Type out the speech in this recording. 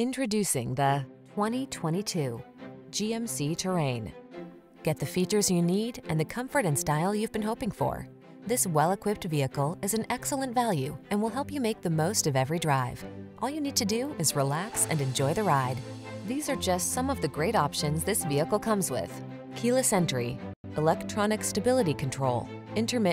Introducing the 2022 GMC Terrain. Get the features you need and the comfort and style you've been hoping for. This well-equipped vehicle is an excellent value and will help you make the most of every drive. All you need to do is relax and enjoy the ride. These are just some of the great options this vehicle comes with. Keyless entry, electronic stability control, intermittent